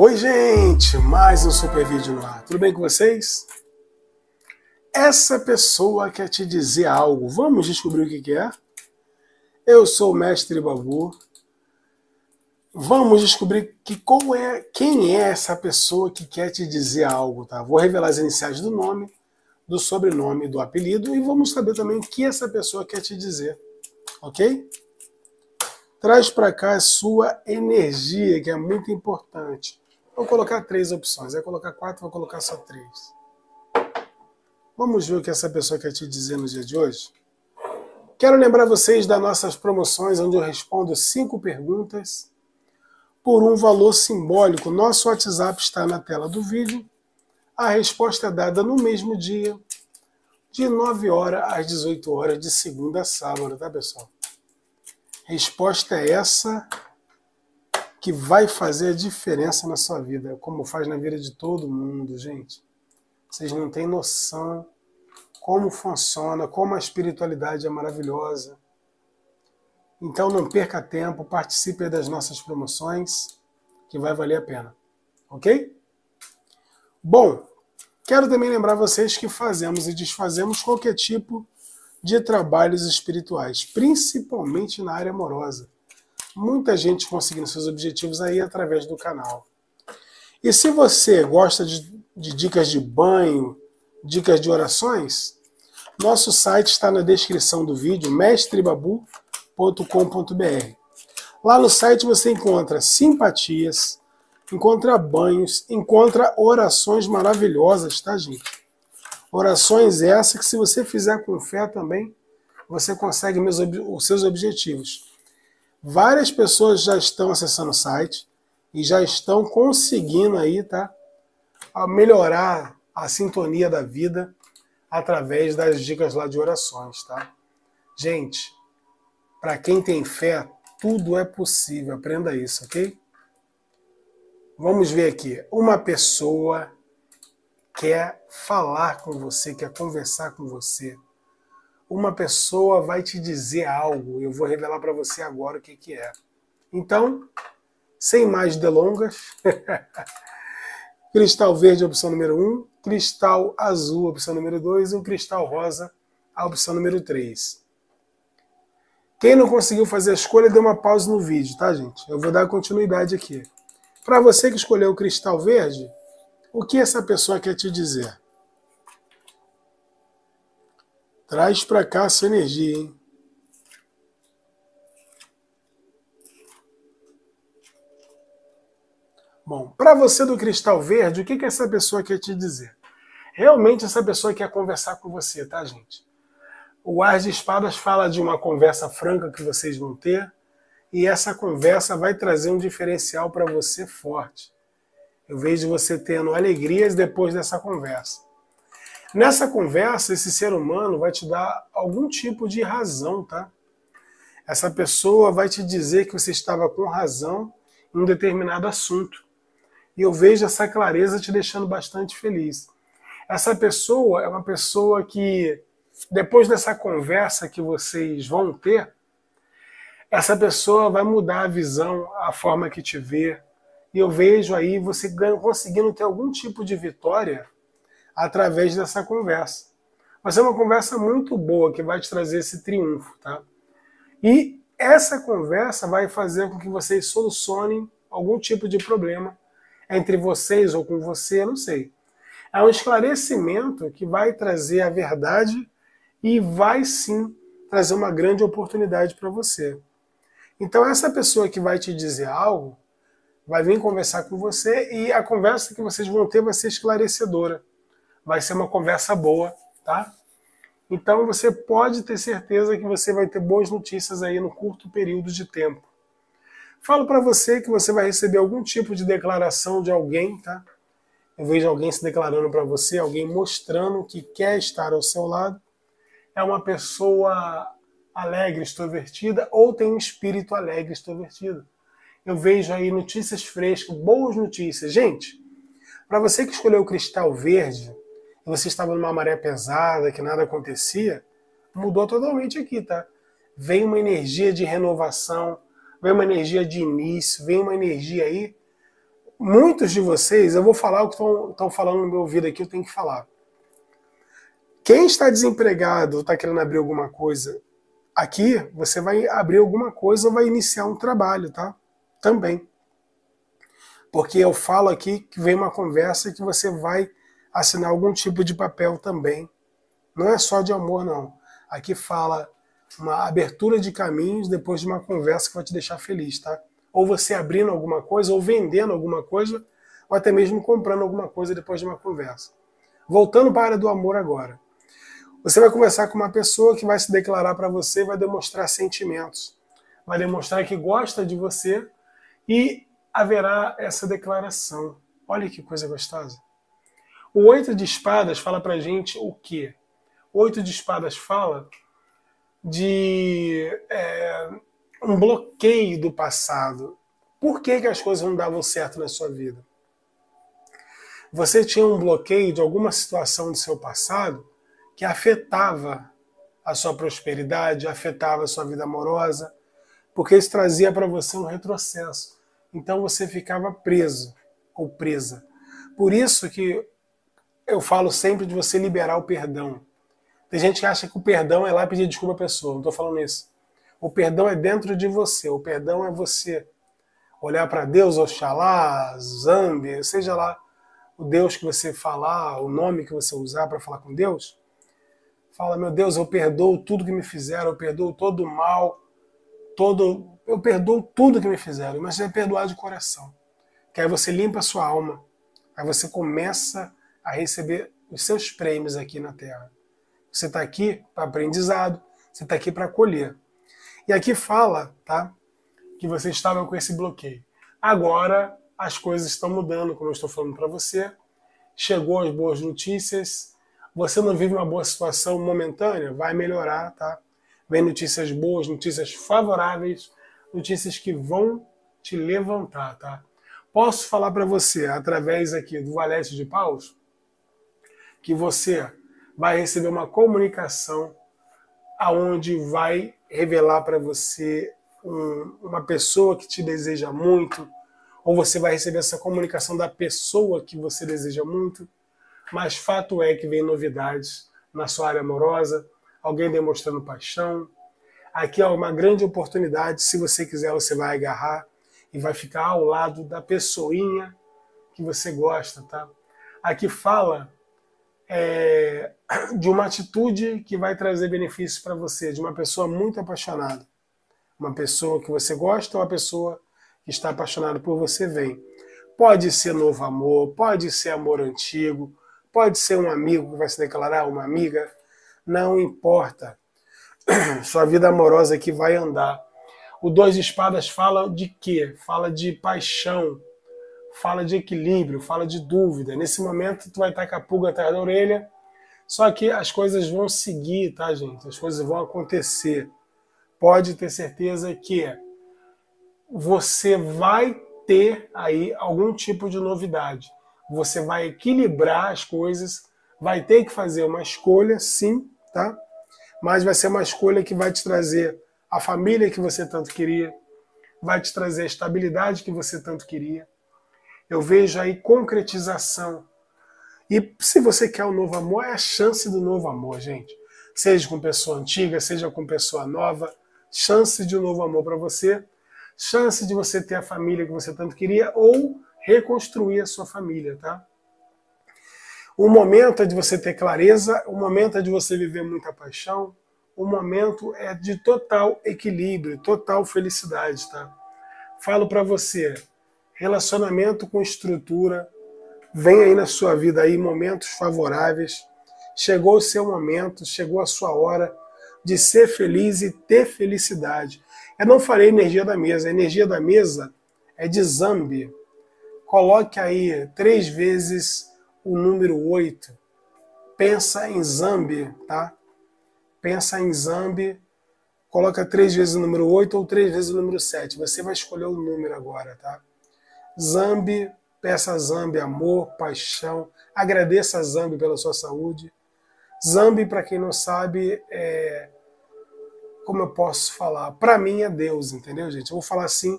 Oi, gente! Mais um super vídeo no ar. Tudo bem com vocês? Essa pessoa quer te dizer algo. Vamos descobrir o que é? Eu sou o Mestre Babu. Vamos descobrir que qual é, quem é essa pessoa que quer te dizer algo, tá? Vou revelar as iniciais do nome, do sobrenome, do apelido e vamos saber também o que essa pessoa quer te dizer, ok? Traz para cá a sua energia, que é muito importante. Vou colocar três opções. Vai colocar quatro, vou colocar só três. Vamos ver o que essa pessoa quer te dizer no dia de hoje? Quero lembrar vocês das nossas promoções, onde eu respondo cinco perguntas por um valor simbólico. Nosso WhatsApp está na tela do vídeo. A resposta é dada no mesmo dia, de 9 horas às 18 horas, de segunda a sábado, tá, pessoal? Resposta é essa que vai fazer a diferença na sua vida, como faz na vida de todo mundo, gente. Vocês não têm noção como funciona, como a espiritualidade é maravilhosa. Então não perca tempo, participe das nossas promoções, que vai valer a pena. Ok? Bom, quero também lembrar vocês que fazemos e desfazemos qualquer tipo de trabalhos espirituais, principalmente na área amorosa. Muita gente conseguindo seus objetivos aí através do canal. E se você gosta de, de dicas de banho, dicas de orações, nosso site está na descrição do vídeo, mestrebabu.com.br. Lá no site você encontra simpatias, encontra banhos, encontra orações maravilhosas, tá, gente? Orações essas que, se você fizer com fé também, você consegue os seus objetivos. Várias pessoas já estão acessando o site e já estão conseguindo aí, tá? A melhorar a sintonia da vida através das dicas lá de orações, tá? Gente, para quem tem fé, tudo é possível. Aprenda isso, ok? Vamos ver aqui. Uma pessoa quer falar com você, quer conversar com você. Uma pessoa vai te dizer algo, eu vou revelar para você agora o que, que é. Então, sem mais delongas, cristal verde, opção número 1, um, cristal azul, opção número 2, e um cristal rosa, a opção número 3. Quem não conseguiu fazer a escolha, dê uma pausa no vídeo, tá, gente? Eu vou dar continuidade aqui. Para você que escolheu o cristal verde, o que essa pessoa quer te dizer? Traz para cá a sua energia, hein? Bom, para você do cristal verde, o que, que essa pessoa quer te dizer? Realmente essa pessoa quer conversar com você, tá, gente? O Ar de Espadas fala de uma conversa franca que vocês vão ter, e essa conversa vai trazer um diferencial para você forte. Eu vejo você tendo alegrias depois dessa conversa. Nessa conversa, esse ser humano vai te dar algum tipo de razão, tá? Essa pessoa vai te dizer que você estava com razão em um determinado assunto. E eu vejo essa clareza te deixando bastante feliz. Essa pessoa é uma pessoa que, depois dessa conversa que vocês vão ter, essa pessoa vai mudar a visão, a forma que te vê, e eu vejo aí você conseguindo ter algum tipo de vitória através dessa conversa. Vai ser uma conversa muito boa que vai te trazer esse triunfo, tá? E essa conversa vai fazer com que vocês solucionem algum tipo de problema entre vocês ou com você, não sei. É um esclarecimento que vai trazer a verdade e vai sim trazer uma grande oportunidade para você. Então, essa pessoa que vai te dizer algo, vai vir conversar com você e a conversa que vocês vão ter vai ser esclarecedora. Vai ser uma conversa boa, tá? Então você pode ter certeza que você vai ter boas notícias aí no curto período de tempo. Falo para você que você vai receber algum tipo de declaração de alguém, tá? Eu vejo alguém se declarando para você, alguém mostrando que quer estar ao seu lado. É uma pessoa alegre, extrovertida ou tem um espírito alegre, extrovertido eu vejo aí notícias frescas, boas notícias. Gente, para você que escolheu o cristal verde, você estava numa maré pesada, que nada acontecia, mudou totalmente aqui, tá? Vem uma energia de renovação, vem uma energia de início, vem uma energia aí muitos de vocês, eu vou falar o que estão falando no meu ouvido aqui, eu tenho que falar. Quem está desempregado, está querendo abrir alguma coisa, aqui você vai abrir alguma coisa ou vai iniciar um trabalho, tá? Também. Porque eu falo aqui que vem uma conversa que você vai assinar algum tipo de papel também. Não é só de amor, não. Aqui fala uma abertura de caminhos depois de uma conversa que vai te deixar feliz, tá? Ou você abrindo alguma coisa, ou vendendo alguma coisa, ou até mesmo comprando alguma coisa depois de uma conversa. Voltando para a área do amor agora. Você vai conversar com uma pessoa que vai se declarar para você, vai demonstrar sentimentos, vai demonstrar que gosta de você e haverá essa declaração. Olha que coisa gostosa. O oito de espadas fala para gente o quê? Oito de espadas fala de é, um bloqueio do passado. Por que, que as coisas não davam certo na sua vida? Você tinha um bloqueio de alguma situação do seu passado que afetava a sua prosperidade, afetava a sua vida amorosa, porque isso trazia para você um retrocesso. Então você ficava preso ou presa. Por isso que eu falo sempre de você liberar o perdão. Tem gente que acha que o perdão é lá pedir desculpa à pessoa. Não estou falando isso. O perdão é dentro de você. O perdão é você olhar para Deus, Oxalá, Zambi, seja lá o Deus que você falar, o nome que você usar para falar com Deus. Fala, meu Deus, eu perdoo tudo que me fizeram, eu perdoo todo o mal, todo, eu perdoo tudo que me fizeram, mas vai perdoar de coração. Que aí você limpa a sua alma, aí você começa a receber os seus prêmios aqui na Terra. Você está aqui para aprendizado, você está aqui para colher. E aqui fala, tá? Que você estava com esse bloqueio. Agora as coisas estão mudando, como eu estou falando para você. Chegou as boas notícias. Você não vive uma boa situação momentânea, vai melhorar, tá? Vem notícias boas, notícias favoráveis, notícias que vão te levantar, tá? Posso falar para você, através aqui do Valete de Paus, que você vai receber uma comunicação aonde vai revelar para você um, uma pessoa que te deseja muito, ou você vai receber essa comunicação da pessoa que você deseja muito, mas fato é que vem novidades na sua área amorosa, alguém demonstrando paixão. Aqui é uma grande oportunidade, se você quiser, você vai agarrar e vai ficar ao lado da pessoinha que você gosta, tá? Aqui fala é, de uma atitude que vai trazer benefícios para você, de uma pessoa muito apaixonada. Uma pessoa que você gosta uma pessoa que está apaixonada por você vem. Pode ser novo amor, pode ser amor antigo, pode ser um amigo que vai se declarar, uma amiga, não importa. Sua vida amorosa aqui vai andar. O Dois Espadas fala de quê? Fala de paixão, fala de equilíbrio, fala de dúvida. Nesse momento, tu vai estar com a pulga atrás da orelha, só que as coisas vão seguir, tá, gente? As coisas vão acontecer. Pode ter certeza que você vai ter aí algum tipo de novidade. Você vai equilibrar as coisas, vai ter que fazer uma escolha, sim, tá? Mas vai ser uma escolha que vai te trazer a família que você tanto queria, vai te trazer a estabilidade que você tanto queria, eu vejo aí concretização. E se você quer o um novo amor, é a chance do novo amor, gente. Seja com pessoa antiga, seja com pessoa nova, chance de um novo amor para você, chance de você ter a família que você tanto queria ou reconstruir a sua família, tá? O momento é de você ter clareza, o momento é de você viver muita paixão, o momento é de total equilíbrio, total felicidade, tá? Falo para você, relacionamento com estrutura, vem aí na sua vida aí momentos favoráveis. Chegou o seu momento, chegou a sua hora de ser feliz e ter felicidade. Eu não falei energia da mesa, a energia da mesa é de Zambi. Coloque aí três vezes o número 8. Pensa em Zambi, tá? Pensa em Zambi. Coloca três vezes o número 8 ou três vezes o número 7. Você vai escolher o número agora, tá? Zambi, peça a Zambi amor, paixão, agradeça a Zambi pela sua saúde. Zambi, para quem não sabe, é como eu posso falar, para mim é Deus, entendeu, gente? Eu vou falar assim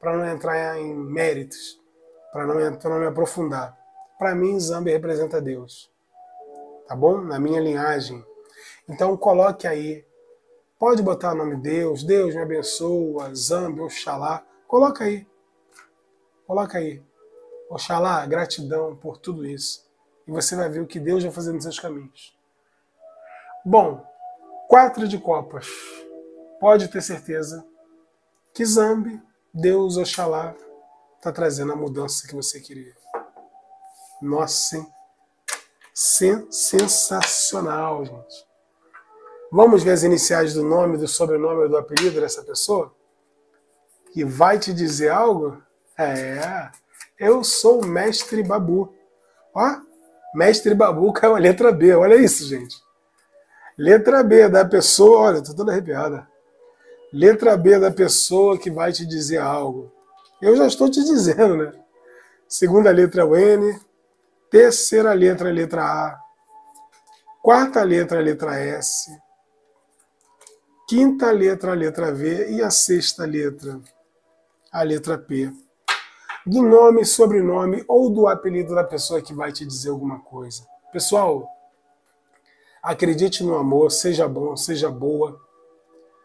para não entrar em méritos. para não, não me aprofundar. Para mim, Zambi representa Deus. Tá bom? Na minha linhagem. Então coloque aí. Pode botar o nome Deus, Deus me abençoa, Zambi, Oxalá. Coloca aí. Coloca aí. Oxalá, gratidão por tudo isso. E você vai ver o que Deus vai fazer nos seus caminhos. Bom, quatro de copas. Pode ter certeza que Zambi, Deus, Oxalá, está trazendo a mudança que você queria. Nossa, hein? sensacional, gente. Vamos ver as iniciais do nome, do sobrenome ou do apelido dessa pessoa? Que vai te dizer algo? É, eu sou o Mestre Babu. Ó, Mestre Babu caiu a letra B. Olha isso, gente. Letra B da pessoa, olha, tô toda arrepiada. Letra B da pessoa que vai te dizer algo. Eu já estou te dizendo, né? Segunda letra é o N, terceira letra é a letra A, quarta letra é a letra S, quinta letra a letra V e a sexta letra a letra P. Do nome, sobrenome ou do apelido da pessoa que vai te dizer alguma coisa. Pessoal, acredite no amor, seja bom, seja boa.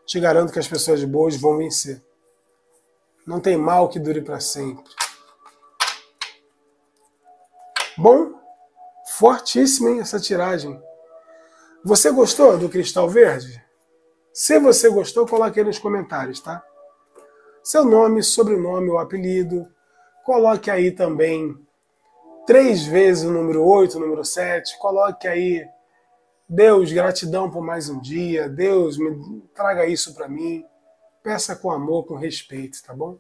Te garanto que as pessoas boas vão vencer. Não tem mal que dure para sempre. Bom, fortíssima hein, essa tiragem. Você gostou do cristal verde? Se você gostou, coloque aí nos comentários, tá? Seu nome, sobrenome ou apelido. Coloque aí também três vezes o número 8, o número 7. Coloque aí, Deus, gratidão por mais um dia. Deus, me traga isso para mim. Peça com amor, com respeito, tá bom?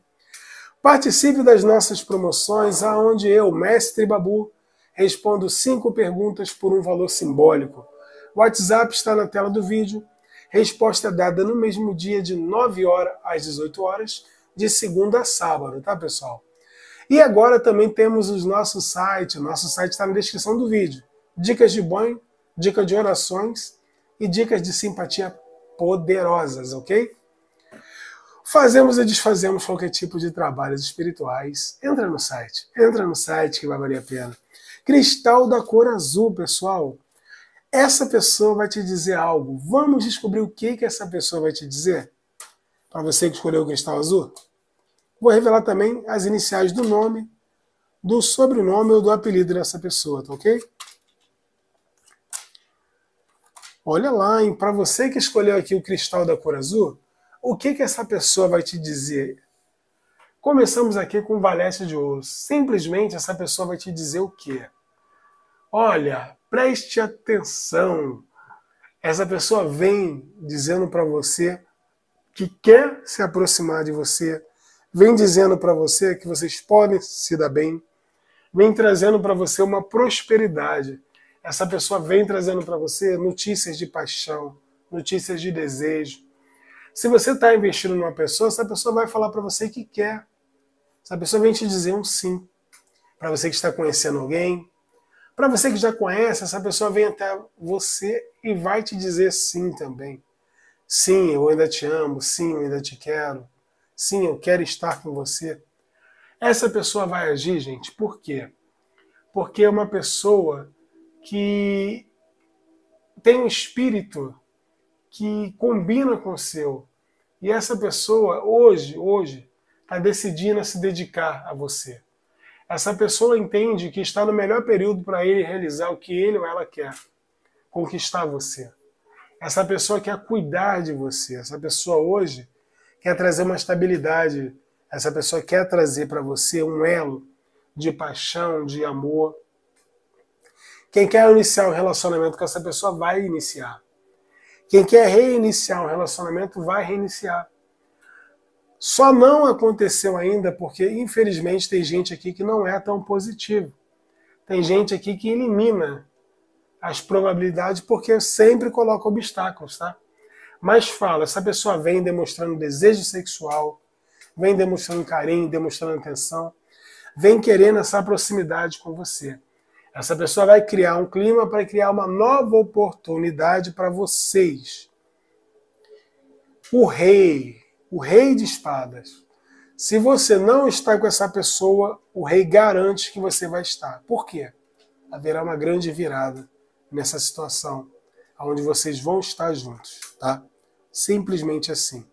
Participe das nossas promoções, aonde eu, Mestre Babu, respondo cinco perguntas por um valor simbólico. O WhatsApp está na tela do vídeo. Resposta dada no mesmo dia, de 9 horas às 18 horas, de segunda a sábado, tá, pessoal? E agora também temos o nosso site. O nosso site está na descrição do vídeo. Dicas de banho, dicas de orações e dicas de simpatia poderosas, ok? Fazemos e desfazemos qualquer tipo de trabalhos espirituais. Entra no site. Entra no site que vai valer a pena. Cristal da cor azul, pessoal. Essa pessoa vai te dizer algo. Vamos descobrir o que, que essa pessoa vai te dizer? Para você que escolheu o cristal azul? Vou revelar também as iniciais do nome, do sobrenome ou do apelido dessa pessoa, tá ok? Olha lá, hein? Para você que escolheu aqui o cristal da cor azul, o que, que essa pessoa vai te dizer? Começamos aqui com valete de ouro. Simplesmente essa pessoa vai te dizer o quê? Olha, preste atenção. Essa pessoa vem dizendo para você que quer se aproximar de você, vem dizendo para você que vocês podem se dar bem, vem trazendo para você uma prosperidade. Essa pessoa vem trazendo para você notícias de paixão, notícias de desejo, se você está investindo numa pessoa, essa pessoa vai falar para você que quer. Essa pessoa vem te dizer um sim. Para você que está conhecendo alguém, para você que já conhece, essa pessoa vem até você e vai te dizer sim também. Sim, eu ainda te amo. Sim, eu ainda te quero. Sim, eu quero estar com você. Essa pessoa vai agir, gente, por quê? Porque é uma pessoa que tem um espírito que combina com o seu. E essa pessoa, hoje, hoje, está decidindo a se dedicar a você. Essa pessoa entende que está no melhor período para ele realizar o que ele ou ela quer, conquistar você. Essa pessoa quer cuidar de você. Essa pessoa hoje quer trazer uma estabilidade. Essa pessoa quer trazer para você um elo de paixão, de amor. Quem quer iniciar um relacionamento com essa pessoa vai iniciar. Quem quer reiniciar um relacionamento vai reiniciar. Só não aconteceu ainda porque, infelizmente, tem gente aqui que não é tão positivo. Tem gente aqui que elimina as probabilidades porque sempre coloca obstáculos, tá? Mas fala, essa pessoa vem demonstrando desejo sexual, vem demonstrando carinho, demonstrando atenção, vem querendo essa proximidade com você. Essa pessoa vai criar um clima para criar uma nova oportunidade para vocês. O rei, o rei de espadas. Se você não está com essa pessoa, o rei garante que você vai estar. Por quê? Haverá uma grande virada nessa situação, onde vocês vão estar juntos, tá? Simplesmente assim.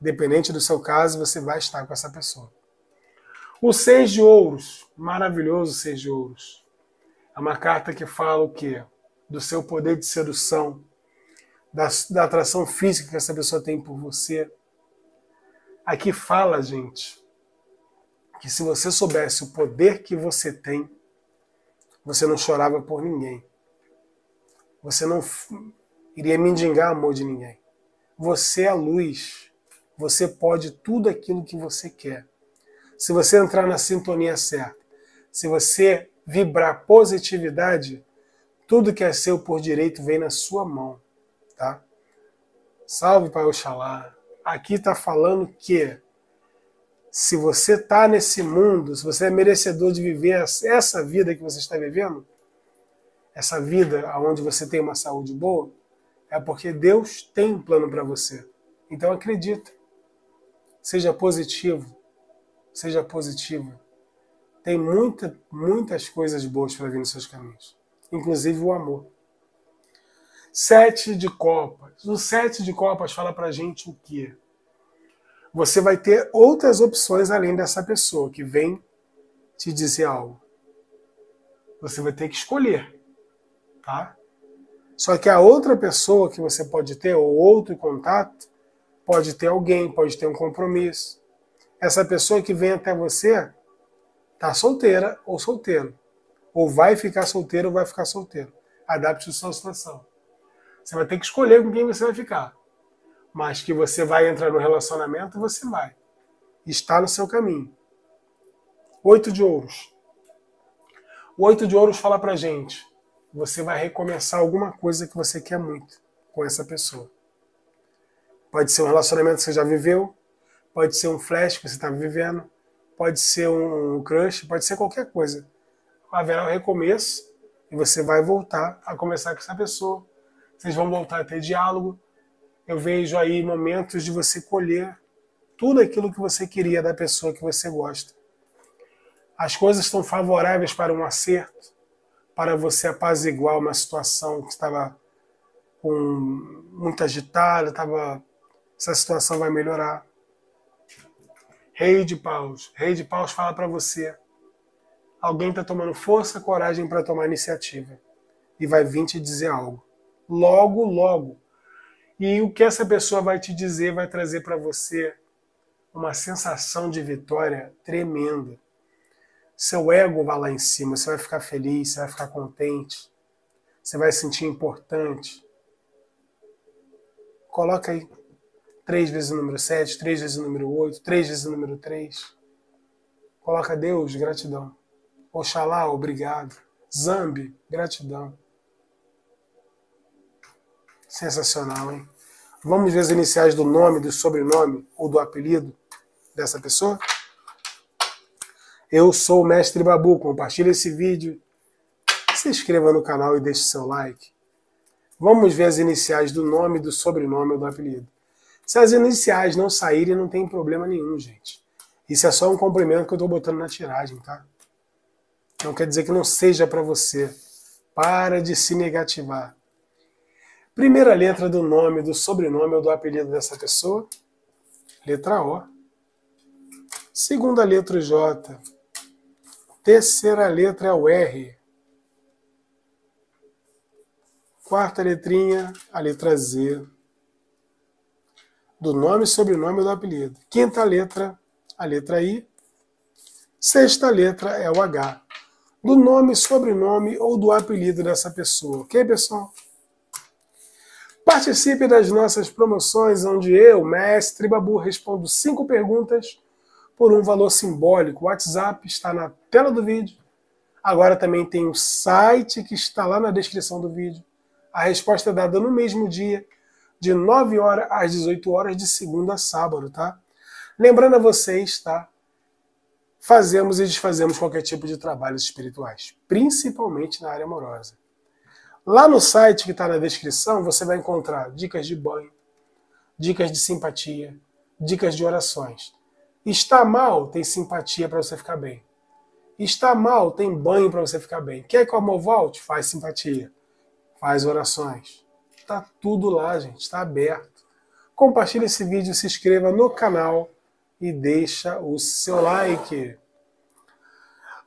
Dependente do seu caso, você vai estar com essa pessoa. O seis de ouros, maravilhoso seis de ouros. É uma carta que fala o quê? Do seu poder de sedução, da, da atração física que essa pessoa tem por você. Aqui fala, gente, que se você soubesse o poder que você tem, você não chorava por ninguém. Você não iria mendigar amor de ninguém. Você é a luz. Você pode tudo aquilo que você quer. Se você entrar na sintonia certa, se você vibrar positividade, tudo que é seu por direito vem na sua mão, tá? Salve Pai Oxalá. Aqui está falando que se você está nesse mundo, se você é merecedor de viver essa vida que você está vivendo, essa vida onde você tem uma saúde boa, é porque Deus tem um plano para você. Então acredita. Seja positivo, seja positiva. Tem muita, muitas coisas boas para vir nos seus caminhos, inclusive o amor. Sete de copas. O sete de copas fala para gente o quê? Você vai ter outras opções além dessa pessoa que vem te dizer algo. Você vai ter que escolher, tá? Só que a outra pessoa que você pode ter, ou outro contato, pode ter alguém, pode ter um compromisso, essa pessoa que vem até você tá solteira ou solteiro. Ou vai ficar solteiro ou vai ficar solteiro. Adapte sua situação. Você vai ter que escolher com quem você vai ficar. Mas que você vai entrar no relacionamento, você vai. Está no seu caminho. Oito de ouros. O oito de ouros fala pra gente: você vai recomeçar alguma coisa que você quer muito com essa pessoa. Pode ser um relacionamento que você já viveu, pode ser um flash que você está vivendo, pode ser um crush, pode ser qualquer coisa. Haverá um recomeço e você vai voltar a conversar com essa pessoa. Vocês vão voltar a ter diálogo. Eu vejo aí momentos de você colher tudo aquilo que você queria da pessoa que você gosta. As coisas estão favoráveis para um acerto, para você apaziguar uma situação que estava com muito agitada, estava essa situação vai melhorar. Rei de paus. Rei de paus fala para você. Alguém está tomando força, coragem para tomar iniciativa. E vai vir te dizer algo. Logo, logo. E o que essa pessoa vai te dizer vai trazer para você uma sensação de vitória tremenda. Seu ego vai lá em cima, você vai ficar feliz, você vai ficar contente, você vai se sentir importante. Coloca aí. 3 vezes o número 7, 3 vezes o número 8, 3 vezes o número 3. Coloca Deus, gratidão. Oxalá, obrigado. Zambi, gratidão. Sensacional, hein? Vamos ver as iniciais do nome, do sobrenome ou do apelido dessa pessoa? Eu sou o Mestre Babu. Compartilhe esse vídeo. Se inscreva no canal e deixe seu like. Vamos ver as iniciais do nome, do sobrenome ou do apelido. Se as iniciais não saírem, não tem problema nenhum, gente. Isso é só um complemento que eu estou botando na tiragem, tá? Não quer dizer que não seja para você. Para de se negativar. Primeira letra do nome, do sobrenome ou do apelido dessa pessoa. Letra O. Segunda letra J. Terceira letra é o R. Quarta letrinha, a letra Z do nome, sobrenome ou do apelido. Quinta letra, a letra I. Sexta letra é o H. Do nome, sobrenome ou do apelido dessa pessoa. Ok, pessoal? Participe das nossas promoções, onde eu, mestre Babu, respondo cinco perguntas por um valor simbólico. O WhatsApp está na tela do vídeo. Agora também tem o site que está lá na descrição do vídeo. A resposta é dada no mesmo dia de 9 horas às 18 horas, de segunda a sábado, tá? Lembrando a vocês, tá? Fazemos e desfazemos qualquer tipo de trabalhos espirituais, principalmente na área amorosa. Lá no site que está na descrição, você vai encontrar dicas de banho, dicas de simpatia, dicas de orações. Está mal, tem simpatia para você ficar bem. Está mal, tem banho para você ficar bem. Quer que o amor volte? Faz simpatia. Faz orações. Está tudo lá, gente. Está aberto. Compartilhe esse vídeo, se inscreva no canal e deixa o seu like.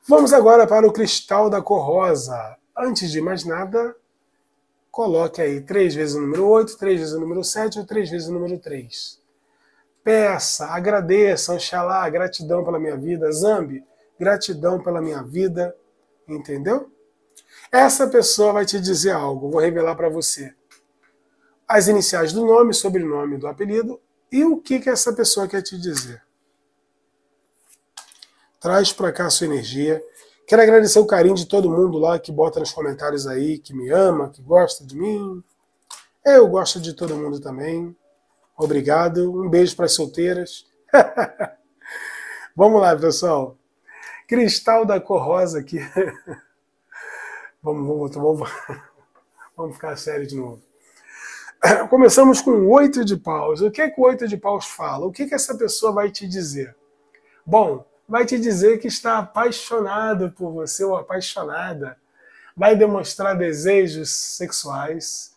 Vamos agora para o cristal da cor rosa. Antes de mais nada, coloque aí 3 vezes o número 8, 3 vezes o número 7 ou 3 vezes o número 3. Peça, agradeça, Oxalá, gratidão pela minha vida. Zambi, gratidão pela minha vida. Entendeu? Essa pessoa vai te dizer algo, vou revelar para você. As iniciais do nome, sobrenome do apelido e o que, que essa pessoa quer te dizer. Traz para cá a sua energia. Quero agradecer o carinho de todo mundo lá que bota nos comentários aí, que me ama, que gosta de mim. Eu gosto de todo mundo também. Obrigado. Um beijo para as solteiras. Vamos lá, pessoal. Cristal da cor rosa aqui. vamos, vamos, vamos, vamos ficar sério de novo. Começamos com o oito de paus. O que, é que o oito de paus fala? O que, que essa pessoa vai te dizer? Bom, vai te dizer que está apaixonado por você ou apaixonada. Vai demonstrar desejos sexuais.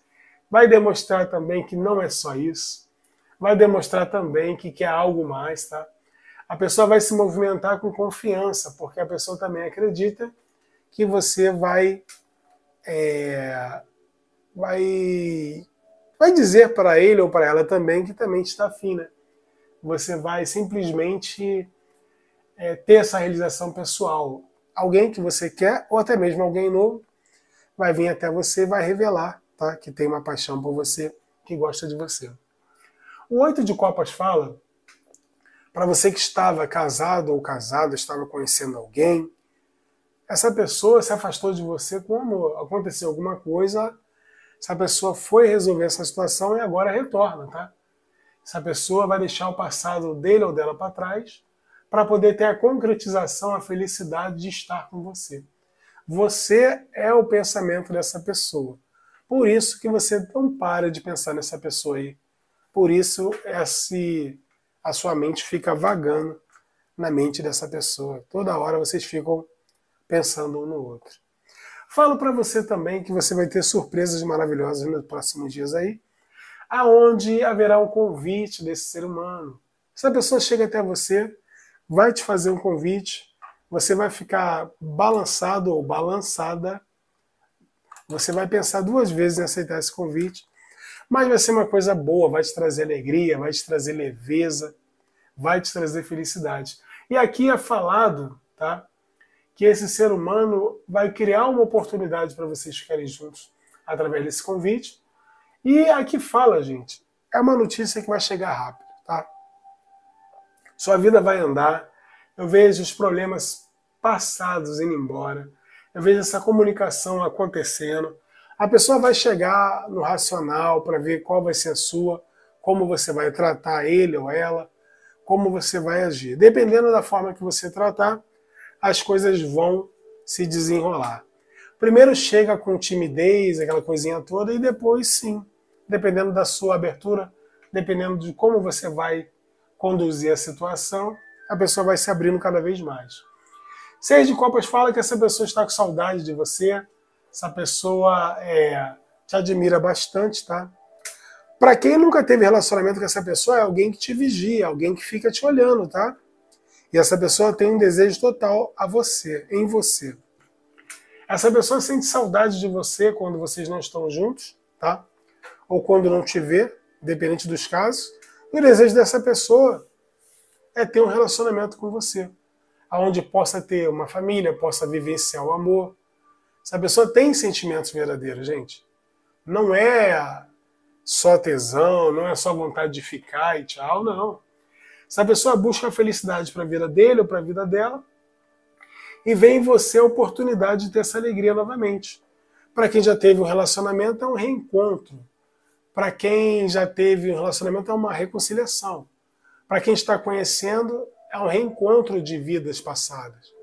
Vai demonstrar também que não é só isso vai demonstrar também que quer algo mais, tá? A pessoa vai se movimentar com confiança, porque a pessoa também acredita que você vai é, vai vai dizer para ele ou para ela também que também está fina. Você vai simplesmente é, ter essa realização pessoal. Alguém que você quer, ou até mesmo alguém novo, vai vir até você e vai revelar tá? que tem uma paixão por você, que gosta de você. O oito de copas fala para você que estava casado ou casado, estava conhecendo alguém, essa pessoa se afastou de você com amor. Aconteceu alguma coisa, essa pessoa foi resolver essa situação e agora retorna, tá? Essa pessoa vai deixar o passado dele ou dela para trás para poder ter a concretização, a felicidade de estar com você. Você é o pensamento dessa pessoa. Por isso que você não para de pensar nessa pessoa aí por isso, esse, a sua mente fica vagando na mente dessa pessoa. Toda hora vocês ficam pensando um no outro. Falo para você também que você vai ter surpresas maravilhosas nos próximos dias aí, aonde haverá um convite desse ser humano. Essa pessoa chega até você, vai te fazer um convite, você vai ficar balançado ou balançada, você vai pensar duas vezes em aceitar esse convite, mas vai ser uma coisa boa, vai te trazer alegria, vai te trazer leveza, vai te trazer felicidade. E aqui é falado, tá? Que esse ser humano vai criar uma oportunidade para vocês ficarem juntos através desse convite. E aqui fala, gente, é uma notícia que vai chegar rápido, tá? Sua vida vai andar. Eu vejo os problemas passados indo embora. Eu vejo essa comunicação acontecendo. A pessoa vai chegar no racional para ver qual vai ser a sua, como você vai tratar ele ou ela, como você vai agir. Dependendo da forma que você tratar, as coisas vão se desenrolar. Primeiro chega com timidez, aquela coisinha toda, e depois sim, dependendo da sua abertura, dependendo de como você vai conduzir a situação, a pessoa vai se abrindo cada vez mais. Seis de Copas fala que essa pessoa está com saudade de você, essa pessoa é, te admira bastante, tá? Para quem nunca teve relacionamento com essa pessoa, é alguém que te vigia, alguém que fica te olhando, tá? E essa pessoa tem um desejo total a você, em você. Essa pessoa sente saudade de você quando vocês não estão juntos, tá? Ou quando não te vê, dependente dos casos. E o desejo dessa pessoa é ter um relacionamento com você, aonde possa ter uma família, possa vivenciar o amor, essa pessoa tem sentimentos verdadeiros, gente. Não é só tesão, não é só vontade de ficar e tchau, não. Essa pessoa busca a felicidade para a vida dele ou para a vida dela e vem em você a oportunidade de ter essa alegria novamente. Para quem já teve um relacionamento, é um reencontro. Para quem já teve um relacionamento, é uma reconciliação. Para quem está conhecendo, é um reencontro de vidas passadas.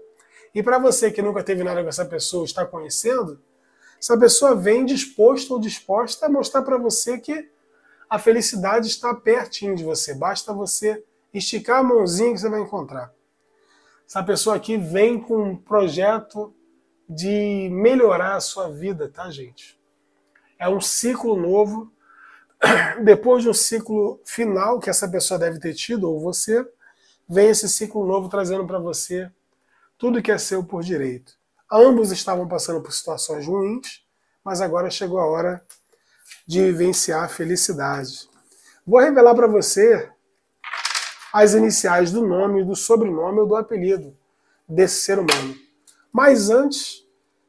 E para você que nunca teve nada com essa pessoa, está conhecendo, essa pessoa vem disposto ou disposta a mostrar para você que a felicidade está pertinho de você. Basta você esticar a mãozinha que você vai encontrar. Essa pessoa aqui vem com um projeto de melhorar a sua vida, tá, gente? É um ciclo novo. Depois de um ciclo final que essa pessoa deve ter tido, ou você, vem esse ciclo novo trazendo para você tudo que é seu por direito. Ambos estavam passando por situações ruins, mas agora chegou a hora de vivenciar a felicidade. Vou revelar para você as iniciais do nome, do sobrenome ou do apelido desse ser humano. Mas antes,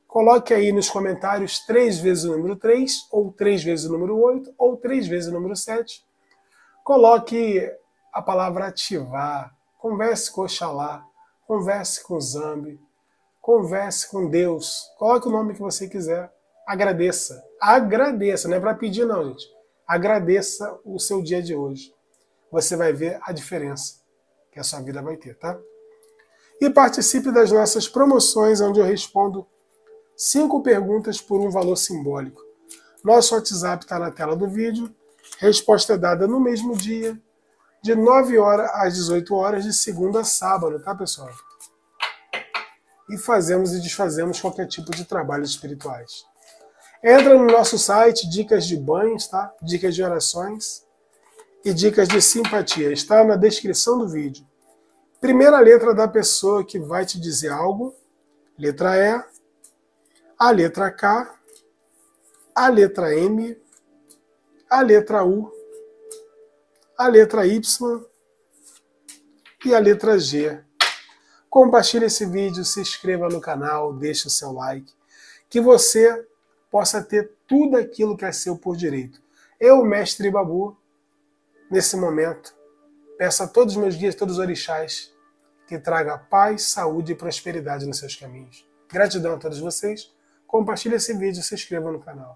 coloque aí nos comentários três vezes o número 3, ou três vezes o número 8, ou três vezes o número 7. Coloque a palavra ativar. Converse com Oxalá, converse com Zambi, converse com Deus. Coloque o nome que você quiser. Agradeça. Agradeça, não é para pedir, não, gente. Agradeça o seu dia de hoje. Você vai ver a diferença que a sua vida vai ter, tá? E participe das nossas promoções, onde eu respondo cinco perguntas por um valor simbólico. Nosso WhatsApp está na tela do vídeo. Resposta é dada no mesmo dia, de 9 horas às 18 horas, de segunda a sábado, tá, pessoal? E fazemos e desfazemos qualquer tipo de trabalhos espirituais. Entra no nosso site, dicas de banhos, tá? Dicas de orações e dicas de simpatia. Está na descrição do vídeo. Primeira letra da pessoa que vai te dizer algo. Letra E. A letra K. A letra M. A letra U. A letra Y. E a letra G. Compartilhe esse vídeo, se inscreva no canal, deixe o seu like. Que você possa ter tudo aquilo que é seu por direito. Eu, mestre Babu, nesse momento, peço a todos os meus guias, todos os orixás, que traga paz, saúde e prosperidade nos seus caminhos. Gratidão a todos vocês. Compartilhe esse vídeo se inscreva no canal.